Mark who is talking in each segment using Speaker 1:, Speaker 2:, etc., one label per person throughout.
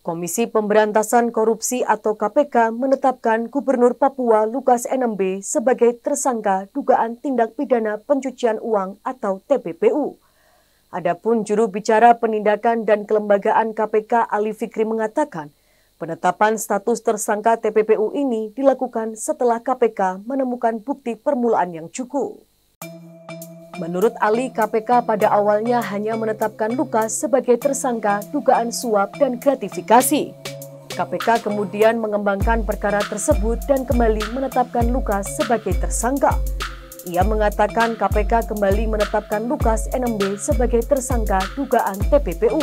Speaker 1: Komisi Pemberantasan Korupsi atau KPK menetapkan Gubernur Papua Lukas NMB sebagai tersangka dugaan tindak pidana pencucian uang atau TPPU. Adapun juru bicara penindakan dan kelembagaan KPK Ali Fikri mengatakan, penetapan status tersangka TPPU ini dilakukan setelah KPK menemukan bukti permulaan yang cukup. Menurut Ali, KPK pada awalnya hanya menetapkan Lukas sebagai tersangka dugaan suap dan gratifikasi. KPK kemudian mengembangkan perkara tersebut dan kembali menetapkan Lukas sebagai tersangka. Ia mengatakan KPK kembali menetapkan Lukas NMB sebagai tersangka dugaan TPPU.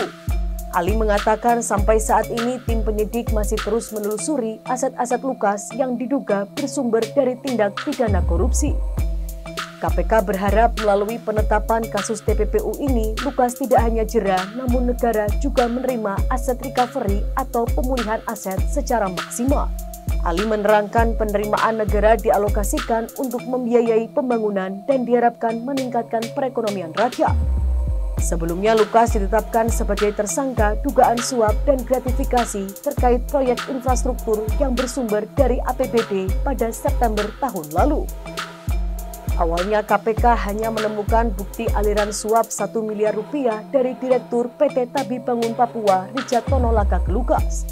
Speaker 1: Ali mengatakan sampai saat ini tim penyidik masih terus menelusuri aset-aset Lukas yang diduga bersumber dari tindak pidana korupsi. KPK berharap melalui penetapan kasus TPPU ini, Lukas tidak hanya jerah, namun negara juga menerima aset recovery atau pemulihan aset secara maksimal. Ali menerangkan penerimaan negara dialokasikan untuk membiayai pembangunan dan diharapkan meningkatkan perekonomian rakyat. Sebelumnya Lukas ditetapkan sebagai tersangka dugaan suap dan gratifikasi terkait proyek infrastruktur yang bersumber dari APBD pada September tahun lalu. Awalnya KPK hanya menemukan bukti aliran suap 1 miliar rupiah dari Direktur PT Tabi Bangun Papua Richard Tonolaka ke Lukas.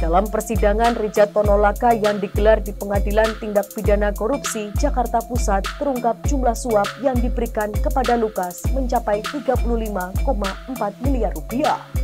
Speaker 1: Dalam persidangan Richard Tonolaka yang digelar di Pengadilan Tindak Pidana Korupsi Jakarta Pusat terungkap jumlah suap yang diberikan kepada Lukas mencapai 35,4 miliar rupiah.